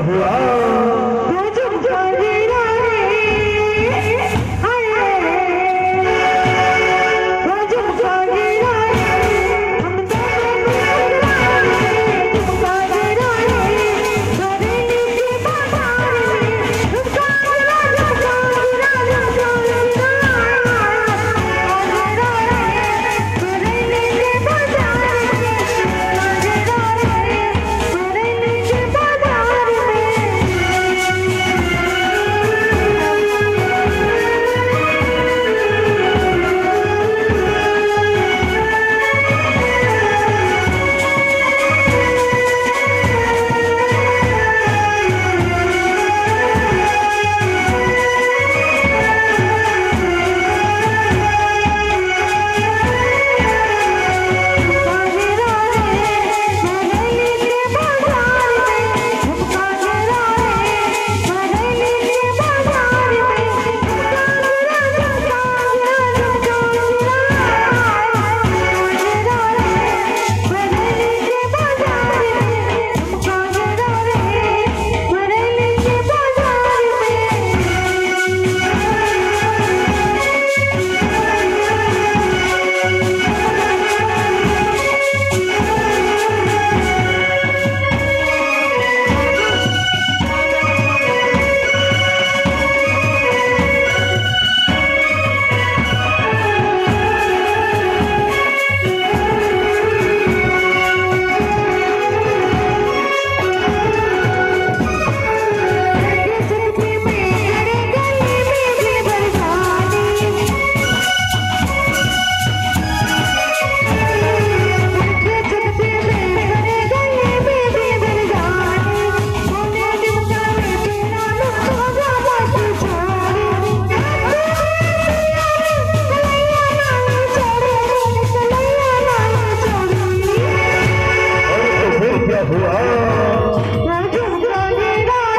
हुआ who are